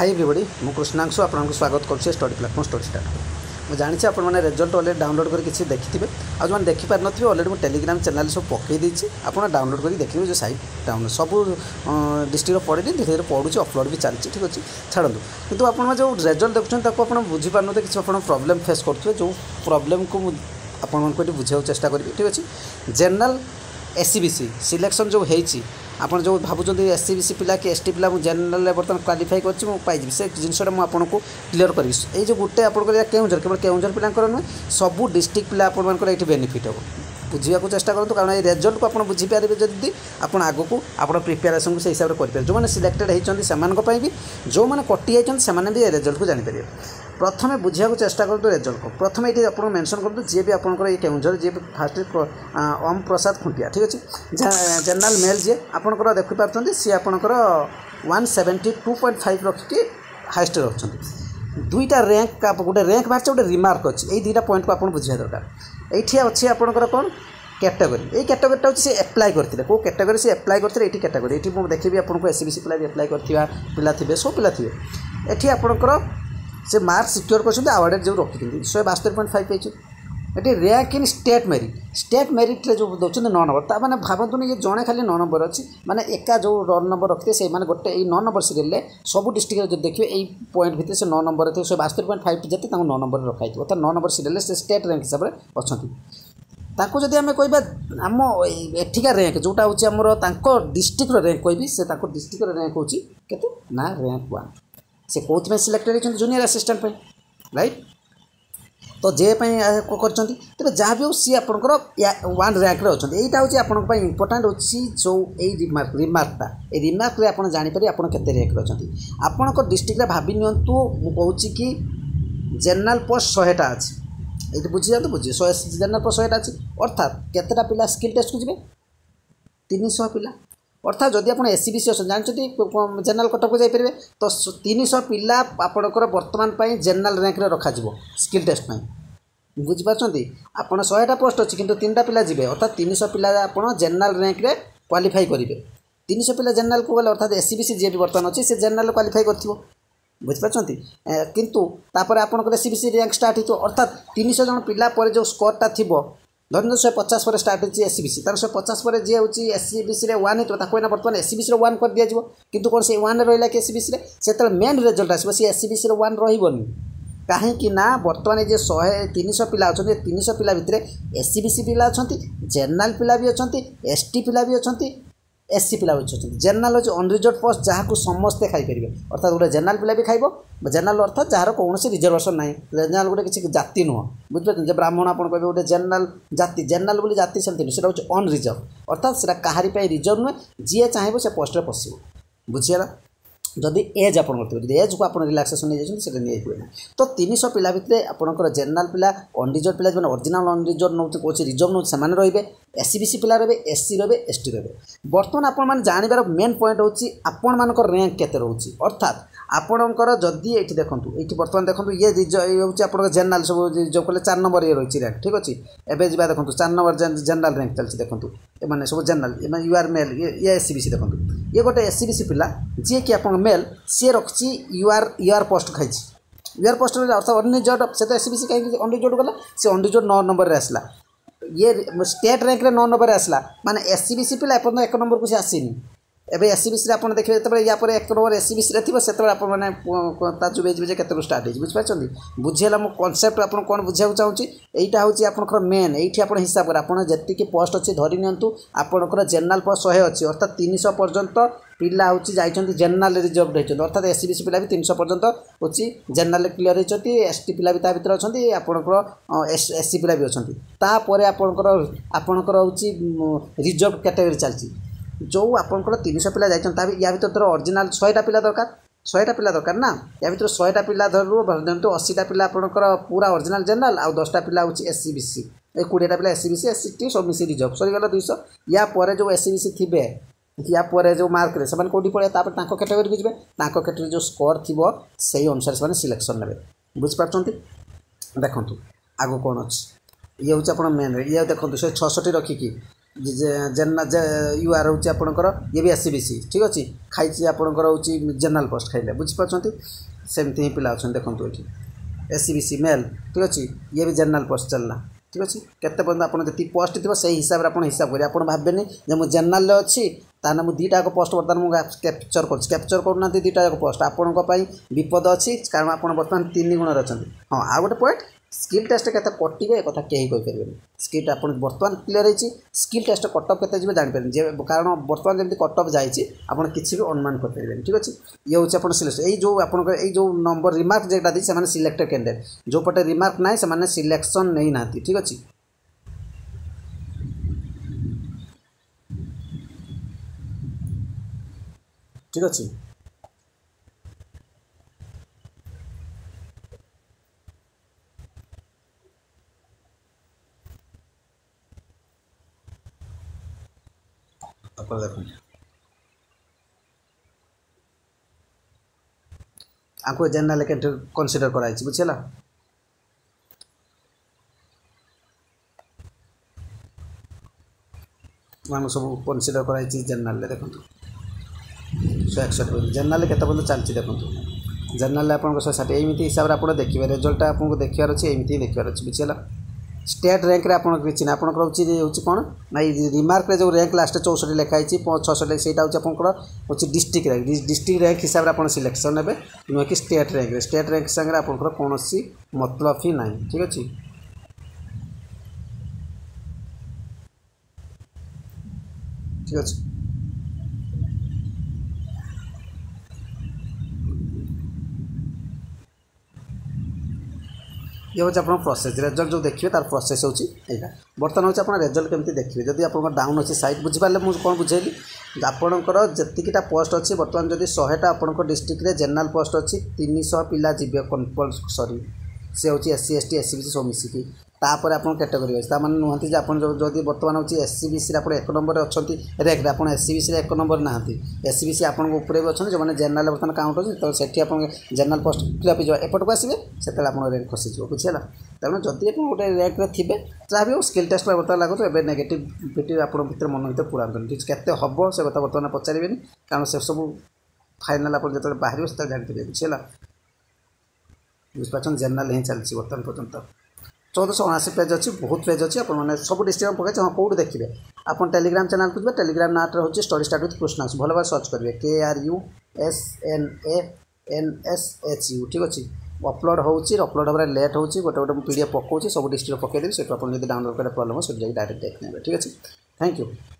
high এভ্রিবডি ମୁଁ କୃଷ୍ଣାଂଶୁ ଆପଣଙ୍କୁ ସ୍ୱାଗତ କରୁଛି ଷ୍ଟଡ଼ି ପ୍ଲାଟଫର୍ମ ଷ୍ଟଡ଼ି ଷ୍ଟାର୍ଟ ମୁଁ ଜାଣିଛି ଆପଣମାନେ ରେଜଲ୍ଟ ଅଲରେଡ଼ି ଡାଉନଲୋଡ଼୍ କରି କିଛି ଦେଖିଥିବେ ଆଉ ଯେଉଁମାନେ ଦେଖିପାରିନଥିବେ ଅଲରେଡ଼ି ମୁଁ ଟେଲିଗ୍ରାମ ଚ୍ୟାନେଲ୍ ସବୁ ପକାଇ ଦେଇଛି ଆପଣ ଡାଉନଲୋଡ଼୍ କରି ଦେଖିବେ ଯେ ସାଇଟ୍ ଡାଉନଲୋଡ଼ ସବୁ ଡିଷ୍ଟ୍ରିକ୍ଟର ପଡ଼ିନି ଧୀରେ ଧୀରେ ପଡ଼ୁଛି ଅପଲୋଡ଼ ବି ଚାଲିଛି ଠିକ୍ ଅଛି ଛାଡ଼ନ୍ତୁ କିନ୍ତୁ ଆପଣମାନେ ଯେଉଁ ରେଜଲ୍ଟ ଦେଖୁଛନ୍ତି ତାକୁ ଆପଣ ବୁଝିପାରୁନଥିବେ କିଛି ଆପଣ ପ୍ରୋବ୍ଲେମ୍ ଫେସ୍ କରୁଥିବେ ଯେଉଁ ପ୍ରୋବ୍ଲେମ୍କୁ ମୁଁ ଆପଣମାନଙ୍କୁ ଏଠି ବୁଝିବାକୁ ଚେଷ୍ଟା କରିବି ଠିକ୍ ଅଛି general S C B C selection ଯେଉଁ ହେଇଛି ଆପଣ ଯେଉଁ ଭାବୁଛନ୍ତି ଏସ୍ ସି ବି ସି ପିଲା କି ଏସ୍ ଟି ପିଲା ମୁଁ ଜେନେରାଲ୍ରେ ବର୍ତ୍ତମାନ କ୍ୱାଲିଫାଏ କରିଛି ମୁଁ ପାଇଯିବି ସେ ଜିନିଷଟା ମୁଁ ଆପଣଙ୍କୁ କ୍ଲିଅର୍ କରିବି ଏଇ ଯେଉଁ ଗୋଟେ ଆପଣଙ୍କର କେଉଁଝର କେବଳ କେଉଁଝର ପିଲାଙ୍କର ନୁହେଁ ସବୁ ଡିଷ୍ଟ୍ରିକ୍ଟ ପିଲା ଆପଣମାନଙ୍କର ଏଇଠି ବେନିଫିଟ୍ ହେବ বুঝবাকে চেষ্টা করতু কারণ এই রেজল্টকে আপনার বুঝিপারে যদি আপনার আগুক আপনার প্রিপারেসন সেই হিসাবে করে যে সিলেক্টেড হয়েছেন সেই যে কটি যাই সে রেজল্টকে জাঁপারে প্রথমে বুঝবাকে চেষ্টা করতো রেজল্টকে প্রথমে এটি আপনার মেনশন করতো যে আপনার এই কেউঝর যে ফার্স্ট ওম প্রসাদ খুঁটিয়া ঠিক আছে জেনারেল মেল যে আপনার দেখিপারছেন সি আপনার one seventy two point five রক্ষি highest রাখছেন দুইটা র্যাঙ্ক গোটে র্যাঙ্ক বাহার গোটে রিমার্ক ଅଛି ଏଇ ଦୁଇଟା ପଏଣ୍ଟକୁ ଆପଣ ବୁଝିବା ଦରକାର ଏଇଠି ଅଛି ଆପଣଙ୍କର କ'ଣ ক্যাটাগোরি এই ক্যাটাগোরিটা হচ্ছে সে আপ্লাই করে কেউ ক্যাটাগোরি সে আপ্লাই করে এটি ক্যাটাগোরি এটি মু দেখবি আপনার এস বি পিলা আপ্লাই করা পিলা থাকবে সব পিলা থাকবে এটি আপনার সে মার্ক সিকিওর করছেন আওয়ার্ডের যে রক্ষি শহে বাস্তরি পয়েন্ট ফাইভ পাইছে এটি rank in state merit state মেরিটে যে দেখছেন ন নম্বর তা মানে ভাবতুনি যে জনে খালি ন নম্বর অছি মানে একা যে রন নম্বর রক্ষিতে সেই মানে গোটে এই ন নম্বর সিরিয়ালে সব ডিস্ট্রিক্টে যদি দেখবে এই পয়েন্ট ভিতরে সে ন নম্বর থাকে শহে বাস্তরি পয়েন্ট ফাইভ যেতে তাঁর ন নম্বরে হয়েছে অর্থাৎ ন নম্বর সিরিয়ালে সে স্টেট র্যাঙ্ক হিসাবে অনেক ତାଙ୍କୁ ଯଦି ଆମେ କହିବା ଆମ ଏଠିକା ର୍ୟାଙ୍କ ଯେଉଁଟା ହେଉଛି ଆମର ତାଙ୍କ ଡିଷ୍ଟ୍ରିକ୍ଟର ର୍ୟାଙ୍କ କହିବି ସେ ତାଙ୍କ ଡିଷ୍ଟ୍ରିକ୍ଟର ର୍ୟାଙ୍କ ହେଉଛି କେତେ ନା ର୍ୟାଙ୍କ ୱାନ୍ ସେ କେଉଁଥିପାଇଁ ସିଲେକ୍ଟେଡ଼ ହେଇଛନ୍ତି ଜୁନିୟର ଆସିଷ୍ଟାଣ୍ଟ ପାଇଁ ରାଇଟ୍ ତ ଯେ ପାଇଁ କରିଛନ୍ତି ତେବେ ଯାହା ବି ହେଉ ସିଏ ଆପଣଙ୍କର ୱାନ୍ ରାଙ୍କରେ ଅଛନ୍ତି ଏଇଟା ହେଉଛି ଆପଣଙ୍କ ପାଇଁ ଇମ୍ପୋର୍ଟାଣ୍ଟ ଅଛି ଯେଉଁ ଏଇ ରିମାର୍କ ରିମାର୍କଟା ଏଇ ରିମାର୍କରେ ଆପଣ ଜାଣିପାରିବେ ଆପଣ କେତେ ରାଙ୍କରେ ଅଛନ୍ତି ଆପଣଙ୍କ ଡିଷ୍ଟ୍ରିକ୍ଟରେ ଭାବି ନିଅନ୍ତୁ ମୁଁ କହୁଛି କି ଜେନେରାଲ୍ ପୋଷ୍ଟ ଶହେଟା ଅଛି ଏଇଠି ବୁଝିଯାଆନ୍ତୁ ବୁଝିବେ ଶହେ ଜାଣିଲା ପରେ ଶହେଟା ଅଛି ଅର୍ଥାତ୍ କେତେଟା ପିଲା ସ୍କିଲ୍ ଟେଷ୍ଟକୁ ଯିବେ ତିନିଶହ ପିଲା ଅର୍ଥାତ୍ ଯଦି ଆପଣ ଏସ୍ ସି ବି ସି ଅଛନ୍ତି ଜାଣିଛନ୍ତି ଜେନେରାଲ୍ କଟକକୁ ଯାଇପାରିବେ ତ ତିନିଶହ ପିଲା ଆପଣଙ୍କର ବର୍ତ୍ତମାନ ପାଇଁ ଜେନେରାଲ୍ ର୍ୟାଙ୍କ୍ରେ ରଖାଯିବ ସ୍କିଲ୍ ଟେଷ୍ଟ ପାଇଁ ବୁଝିପାରୁଛନ୍ତି ଆପଣ ଶହେଟା ପୋଷ୍ଟ ଅଛି କିନ୍ତୁ ତିନିଟା ପିଲା ଯିବେ ଅର୍ଥାତ୍ ତିନିଶହ ପିଲା ଆପଣ ଜେନେରାଲ୍ ର୍ୟାଙ୍କ୍ରେ କ୍ୱାଲିଫାଇ କରିବେ ତିନିଶହ ପିଲା ଜେନେରାଲ୍କୁ ଗଲେ ଅର୍ଥାତ୍ ଏସ୍ ସି ବି ସି ଯିଏ ବି ବର୍ତ୍ତମାନ ଅଛି ସେ ଜେନେରାଲ୍ କ୍ୱାଲିଫାଇ କରିଥିବ ବୁଝିପାରୁଛନ୍ତି କିନ୍ତୁ ତା'ପରେ ଆପଣଙ୍କର S C B C rank start ହେଇଥିବ ଅର୍ଥାତ୍ ତିନିଶହ ଜଣ ପିଲା ପରେ ଯେଉଁ ସ୍କୋରଟା ଥିବ ଧରିନିଅ ଶହେ ପଚାଶ ପରେ ଷ୍ଟାର୍ଟ ହେଇଛି ଏସ୍ ସି ବି ସି ତା'ର ଶହେ ପଚାଶ ପରେ ଯିଏ ହେଉଛି ଏସ୍ ସି ବି ସିରେ ୱାନ୍ ହେଇଥିବ ତାକୁ ଏଇନା ବର୍ତ୍ତମାନ ଏସ୍ ସି ବି ସିରେ ୱାନ୍ କରିଦିଆଯିବ କିନ୍ତୁ କ'ଣ ସେ ୱାନ୍ରେ ରହିଲା କି ଏସ୍ ସି ବି ସିରେ ସେତେବେଳେ ମେନ୍ ରେଜଲ୍ଟ ଆସିବ ସେ ଏସ୍ ସି ବି ସିରେ ୱାନ୍ ରହିବନି କାହିଁକି ନା ବର୍ତ୍ତମାନ ଯିଏ ଶହେ ତିନିଶହ ପିଲା ଅଛନ୍ତି ତିନିଶହ ପିଲା ଭିତରେ ଏସ୍ ସି ବି ସି ପିଲା ଅଛନ୍ତି ଜେନେରାଲ୍ ପିଲା ବି ଅଛନ୍ତି ଏସ୍ ଟି ପିଲା ବି ଅଛନ୍ତି ଏସ୍ସି ପିଲା ବଞ୍ଚୁଛନ୍ତି ଜେନେରାଲ୍ ହେଉଛି ଅନରିଜର୍ଭ ପୋଷ୍ଟ ଯାହାକୁ ସମସ୍ତେ ଖାଇପାରିବେ ଅର୍ଥାৎ ଗୋଟେ ଜେନେରାଲ୍ ପିଲା ବି ଖାଇବ ଜେନେରାଲ୍ ଅର୍ଥାତ ଯାହାର କୌଣସି ରିଜର୍ଭେସନ୍ ନାହିଁ ଜେନେରାଲ୍ ଗୋଟେ କିଛି ଜାତି ନୁହଁ ବୁଝିପାରୁଛନ୍ତି ଯେ ବ୍ରାହ୍ମଣ ଆପଣ କହିବେ ଗୋଟେ ଜେନେରାଲ୍ ଜାତି ଜେନେରାଲ୍ ବୋଲି ଜାତି ସେମିତି ନୁହେଁ ସେଇଟା ହେଉଛି ଅନରିଜର୍ଭ ଅର୍ଥାତ୍ ସେଇଟା କାହାରି ପାଇଁ ରିଜର୍ଭ ନୁହେଁ ଯିଏ ଚାହିଁବ ସେ ପୋଷ୍ଟରେ ପଶିବ ବୁଝିଗଲା ଯଦି ଏଜ୍ ଆପଣଙ୍କର ଥିବ ଯଦି ଏଜ୍କୁ ଆପଣ ରିଲାକ୍ସେସନ୍ ନେଇଯାଉଛନ୍ତି ସେଇଟା ନେଇପାରିବେ ନାହିଁ ତ ତିନିଶହ ପିଲା ଭିତରେ ଆପଣଙ୍କର ଜେନେରାଲ୍ ପିଲା ଅନରିଜର୍ଭ ପିଲା ଯେଉଁମାନେ ଅରିଜିନାଲ୍ ଅନରିଜର୍ଭ ନେଉଛି କହୁଛି ରିଜର୍ଭ ନେଉଛି ସେମାନେ ରହିବେ এসিবিসি পিলা রবে এসসি রবে এসটি রবে বর্তমান আপনার জাঁবার মেন পয়েন্ট হচ্ছে আপনার র্যাঙ্ক কেতে রয়েছে অর্থাৎ আপনার যদি এটি দেখুন এটি বর্তমান দেখুন ইয়ে হচ্ছে আপনার জেনারেল সব জব কলে চার নম্বর ইয়ে রয়েছে র্যাঙ্ক ঠিক আছে এবে যা দেখুন চার নম্বর জেনারেল র্যাঙ্ক চলছে দেখুন এমানে সব জেনারেল এমানে ইউ আর মেল ইয়ে এসিবিসি দেখুন ইয়ে গোটে এসিবিসি পিলা যিয়েকি আপনার মেল সি রক্ষি U R U R post খাইছে ইয়ার পোস্টরে অর্থাৎ অনরিজর্ড সে তো এসিবিসি কাহিঁকি অনরিজর্ড গলা সে অনরিজর্ড নয় নম্বরের আসলা ଇଏ ଷ୍ଟେଟ୍ ରାଙ୍କରେ ନଅ ନମ୍ବରରେ ଆସିଲା ମାନେ ଏସ୍ ସି ବି ସି ପିଲା ଏପର୍ଯ୍ୟନ୍ତ ଏକ ନମ୍ବରକୁ ସେ ଆସିନି ଏବେ ଏସ୍ ସି ବି ସିରେ ଆପଣ ଦେଖିବେ ଯେତେବେଳେ ୟା ପରେ ଏକ ନମ୍ବର ଏସ୍ ସି ବି ସିରେ ଥିବ ସେତେବେଳେ ଆପଣମାନେ ତା ଯୁବେଇ ଯିବେ ଯେ କେତେବେଳେ ଷ୍ଟାର୍ଟ ହେଇଛି ବୁଝିପାରୁଛନ୍ତି ବୁଝିହେଲା ମୁଁ କନସେପ୍ଟ ଆପଣ କ'ଣ ବୁଝିବାକୁ ଚାହୁଁଛି ଏଇଟା ହେଉଛି ଆପଣଙ୍କର ମେନ୍ ଏଇଠି ଆପଣ ହିସାବ କରିବେ ଆପଣ ଯେତିକି ପୋଷ୍ଟ ଅଛି ଧରି ନିଅନ୍ତୁ ଆପଣଙ୍କର ଜେନେରାଲ୍ ପୋଷ୍ଟ ଶହେ ଅଛି ଅର୍ଥାৎ ତିନିଶହ ପର୍ଯ୍ୟନ୍ତ ପିଲା ହେଉଛି ଯାଇଛନ୍ତି ଜେନେରାଲ ରିଜର୍ଭ ହେଇଛନ୍ତି ଅର୍ଥାତ୍ ଏସ୍ ବି ସି ପିଲା ବି ତିନିଶହ ପର୍ଯ୍ୟନ୍ତ ହେଉଛି ଜେନେରାଲ କ୍ଲିୟର ହୋଇଛନ୍ତି ଏସ୍ ଟି ପିଲା ବି ତା ଭିତରେ ଅଛନ୍ତି ଆପଣଙ୍କର ଏସ୍ ଏସ୍ ସି ପିଲା ବି ଅଛନ୍ତି ତାପରେ ଆପଣଙ୍କର ଆପଣଙ୍କର ହେଉଛି ରିଜର୍ଭ କ୍ୟାଟେଗୋରୀ ଚାଲିଛି ଯେଉଁ ଆପଣଙ୍କର ତିନିଶହ ପିଲା ଯାଇଛନ୍ତି ତା ୟା ଭିତରେ ଧର ଅରିଜିନାଲ ଶହେଟା ପିଲା ଦରକାର ଶହେଟା ପିଲା ଦରକାର ନା ୟା ଭିତରୁ ଶହେଟା ପିଲା ଧରୁ ଧରନ୍ତୁ ଅଶୀଟା ପିଲା ଆପଣଙ୍କର ପୁରା ଅରିଜିନାଲ ଜେନେରାଲ ଆଉ ଦଶଟା ପିଲା ହେଉଛି ଏସ୍ ସି ବି ସି ଏ କୋଡ଼ିଏଟା ପିଲା S C B C S C S ସବୁ ମିଶି ରିଜର୍ଭ ସରିଗଲା ଦୁଇଶହ ୟା ପରେ ଯେଉଁ ଏସ୍ ସି ବି ସି ଥିବେ ୟା ପରେ ଯେଉଁ ମାର୍କ ରେ ସେମାନେ କେଉଁଠି ପଳାଇବେ ତା'ପରେ ତାଙ୍କ କ୍ୟାଟେଗୋରୀକୁ ଯିବେ ତାଙ୍କ କ୍ୟାଟେଗୋରୀ ଯେଉଁ ସ୍କୋର ଥିବ ସେଇ ଅନୁସାରେ ସେମାନେ ସିଲେକ୍ସନ୍ ନେବେ ବୁଝିପାରୁଛନ୍ତି ଦେଖନ୍ତୁ ଆଗକୁ କ'ଣ ଅଛି ଇଏ ହେଉଛି ଆପଣ ମେନ୍ ଇଏ ଦେଖନ୍ତୁ ସେ ଛଅଷଠି ରଖିକି ଜେନା ୟୁ ଆର୍ ହେଉଛି ଆପଣଙ୍କର ଇଏ ବି ଏସ୍ ସି ବି ସି ଠିକ୍ ଅଛି ଖାଇଛି ଆପଣଙ୍କର ହେଉଛି ଜେନେରାଲ ପୋଷ୍ଟ ଖାଇଲେ ବୁଝିପାରୁଛନ୍ତି ସେମିତି ହିଁ ପିଲା ଅଛନ୍ତି ଦେଖନ୍ତୁ ଏଠି S C B C male ଠିକ୍ ଅଛି ଇଏ ବି ଜେନେରାଲ ପୋଷ୍ଟ ଚାଲିଲା ଠିକ୍ ଅଛି କେତେ ପର୍ଯ୍ୟନ୍ତ ଆପଣ ଯେତିକି ପୋଷ୍ଟ ଥିବ ସେଇ ହିସାବରେ ଆପଣ ହିସାବ କରିବେ ଆପଣ ଭାବିବେନି ଯେ ମୁଁ ଜେନେରାଲରେ ଅଛି ତାହେଲେ ମୁଁ ଦୁଇଟା ଯାକ ପୋଷ୍ଟ ବର୍ତ୍ତମାନ ମୁଁ କ୍ୟାପଚର୍ କରୁଛି କ୍ୟାପଚର୍ କରୁନାହାନ୍ତି ଦୁଇଟା ଯାକ ପୋଷ୍ଟ ଆପଣଙ୍କ ପାଇଁ ବିପଦ ଅଛି କାରଣ ଆପଣ ବର୍ତ୍ତମାନ ତିନି ଗୁଣରେ ଅଛନ୍ତି ହଁ ଆଉ ଗୋଟେ ପଏଣ୍ଟ ସ୍କିଲ୍ ଟେଷ୍ଟ କେତେ କଟିବ ଏ କଥା କେହି କହିପାରିବେନି ସ୍କିଲ୍ ଆପଣ ବର୍ତ୍ତମାନ କ୍ଲିୟର୍ ହେଇଛି ସ୍କିଲ୍ ଟେଷ୍ଟ କଟଅଫ୍ କେତେ ଯିବେ ଜାଣିପାରିବେନି ଯେ କାରଣ ବର୍ତ୍ତମାନ ଯେମିତି କଟଅଫ୍ ଯାଇଛି ଆପଣ କିଛି ବି ଅନୁମାନ କରିପାରିବେନି ଠିକ୍ ଅଛି ଇଏ ହେଉଛି ଆପଣ ସିଲେକ୍ସନ୍ ଏଇ ଯେଉଁ ଆପଣଙ୍କର ଏଇ ଯେଉଁ ନମ୍ବର ରିମାର୍କ ଯେଉଁଟା ଦେଇଛି ସେମାନେ ସିଲେକ୍ଟେଡ଼ କ୍ୟାଣ୍ଡିଡେଟ୍ ଯେଉଁ ପଟେ ରିମାର୍କ ନାହିଁ ସେମାନେ ସିଲେକ୍ସନ୍ ନେଇନାହାନ୍ତି ଠିକ୍ ଅଛି ঠিক আছে তারপরে দেখুন ଆଙ୍କୁ ଜେନେରାଲ ଆକାଉଣ୍ଟ କନସିଡର କରାଯାଇଛି ବୁଝିହେଲା ଆମକୁ ସବୁ କନସିଡର କରାଯାଇଛି ଜେନେରାଲରେ ଦେଖନ୍ତୁ ଶହେ ଏକଷଠି ପେଜ୍ ଜେନେରାଲ୍ କେତେ ପର୍ଯ୍ୟନ୍ତ ଚାଲିଛି ଦେଖନ୍ତୁ ଜେନେରାଲ୍ ଆପଣଙ୍କ ଶହେ ଷାଠିଏ ଏମିତି ହିସାବରେ ଆପଣ ଦେଖିବେ ରେଜଲ୍ଟଟା ଆପଣଙ୍କୁ ଦେଖିବାର ଅଛି ଏମିତି ହିଁ ଦେଖିବାର ଅଛି ବୁଝିହେଲା ଷ୍ଟେଟ୍ ର୍ୟାଙ୍କରେ ଆପଣଙ୍କ କିଛି ନାହିଁ ଆପଣଙ୍କର ହେଉଛି ହେଉଛି କ'ଣ ନା ଏଇ ରିମାର୍କରେ ଯେଉଁ ର୍ୟାଙ୍କ ଲାଷ୍ଟରେ ଚଉଷଠି ଲେଖା ହେଇଛି ଛଅଷଠି ସେଇଟା ହେଉଛି ଆପଣଙ୍କର ହେଉଛି ଡିଷ୍ଟ୍ରିକ୍ଟ ରାଙ୍କ ଡିଷ୍ଟ୍ରିକ୍ଟ ରାଙ୍କ ହିସାବରେ ଆପଣ ସିଲେକ୍ସନ୍ ନେବେ ନୁହେଁ କି ଷ୍ଟେଟ୍ ର୍ୟାଙ୍କରେ ଷ୍ଟେଟ୍ ରେଙ୍କ ସାଙ୍ଗରେ ଆପଣଙ୍କର କୌଣସି ମତଲବ ହିଁ ନାହିଁ ଠିକ୍ ଅଛି ଠିକ୍ ଅଛି ଇଏ ହେଉଛି ଆପଣଙ୍କ ପ୍ରୋସେସ୍ ରେଜଲ୍ଟ ଯେଉଁ ଦେଖିବେ ତାର ପ୍ରୋସେସ୍ ହେଉଛି ଏଇଟା ବର୍ତ୍ତମାନ ହେଉଛି ଆପଣ ରେଜଲ୍ଟ କେମିତି ଦେଖିବେ ଯଦି ଆପଣଙ୍କର ଡାଉନ୍ ଅଛି ସାଇଟ୍ ବୁଝିପାରିଲେ ମୁଁ କ'ଣ ବୁଝେଇଲି ଆପଣଙ୍କର ଯେତିକିଟା ପୋଷ୍ଟ ଅଛି ବର୍ତ୍ତମାନ ଯଦି ଶହେଟା ଆପଣଙ୍କ ଡିଷ୍ଟ୍ରିକ୍ଟରେ ଜେନେରାଲ୍ ପୋଷ୍ଟ ଅଛି ତିନିଶହ ପିଲା ଯିବେ କମ୍ପଲ୍ ସରି ସେ ହେଉଛି S C S T S C B C ସବୁ ମିଶିକି ତାପରେ ଆପଣ କ୍ୟାଟେଗୋରୀ ୱାଇଜ୍ ତା'ମାନେ ନୁହଁନ୍ତି ଯେ ଆପଣ ଯଦି ବର୍ତ୍ତମାନ ହେଉଛି ଏସ୍ ସି ବି ସିରେ ଆପଣ ଏକ ନମ୍ବର୍ରେ ଅଛନ୍ତି ରେଙ୍କରେ ଆପଣ ଏସ୍ ସି ବି ସିରେ ଏକ ନମ୍ବର ନାହାନ୍ତି ଏସ୍ ସି ବି ସି ଆପଣଙ୍କ ଉପରେ ବି ଅଛନ୍ତି ଯେଉଁମାନେ ଜେନେରାଲ୍ ବର୍ତ୍ତମାନ କାଉଣ୍ଟ ଅଛି ତ ସେଠି ଆପଣ ଜେନେରାଲ୍ ପୋଷ୍ଟ ଫିଲ୍ଅପ୍ ହେଇଯିବ ଏପଟକୁ ଆସିବେ ସେତେବେଳେ ଆପଣ ରେଙ୍କ ଖସିଯିବ ବୁଝି ହେଲା ତେଣୁ ଯଦି ଆପଣ ଗୋଟେ ରେଙ୍କରେ ଥିବେ ଯାହା ବି ହଉ ସ୍କିଲ୍ ଟେଷ୍ଟ ବର୍ତ୍ତମାନ ଲାଗୁଛି ଏବେ ନେଗେଟିଭ୍ ପିଟି ଆପଣ ଭିତରେ ମନ ଭିତରେ ପୁରାନ୍ତୁନି କେତେ ହେବ ସେ କଥା ବର୍ତ୍ତମାନ ପଚାରିବେନି କାରଣ ସେସବୁ ଫାଇନାଲ୍ ଆପଣ ଯେତେବେଳେ ବାହାରିବେ ସେତେବେଳେ ଜାଣିପାରିବେ ବୁଝି ହେଲା ବୁଝିପାରୁଛନ୍ତି ଜେନେରାଲ୍ ହିଁ ଚାଲିଛି ବର୍ତ୍ତମାନ ପର୍ଯ୍ୟନ୍ତ ଚଉଦଶହ ଅଣାଅଶୀ ପେଜ୍ ଅଛି ବହୁତ ପେଜ୍ ଅଛି ଆପଣମାନେ ସବୁ ଡିଷ୍ଟ୍ରିକ୍ଟ ପକାଇଛି ହଁ କେଉଁଠି ଦେଖିବେ ଆପଣ ଟେଲିଗ୍ରାମ ଚ୍ୟାନେଲକୁ ଯିବେ ଟେଲିଗ୍ରାମ ନାଁଟା ହେଉଛି ଷ୍ଟଡ଼ି ଷ୍ଟାର୍ଟ ୱିଥ୍ କୃଷ୍ଣାଂଶ ଭଲ ଭାବରେ ସର୍ଚ୍ଚ କରିବେ K R U S N A N S H U ଠିକ୍ ଅଛି ଅପଲୋଡ଼ ହେଉଛି ଅପଲୋଡ଼ ହେବାରେ ଲେଟ୍ ହେଉଛି ଗୋଟେ ଗୋଟେ ମୁଁ ପି ଡି ଏଫ୍ ପକାଉଛି ସବୁ ଡିଷ୍ଟ୍ରିକ୍ଟ ପକାଇଦେବି ସେଠୁ ଆପଣ ଯଦି ଡାଉନଲୋଡ଼ କରିବା ପ୍ରୋବ୍ଲେମ୍ ସେଠୁ ଯାଇକି ଡାଇରେକ୍ଟ ଦେଖିନେବେ ଠିକ୍ ଅଛି ଥ୍ୟାଙ୍କ ୟୁ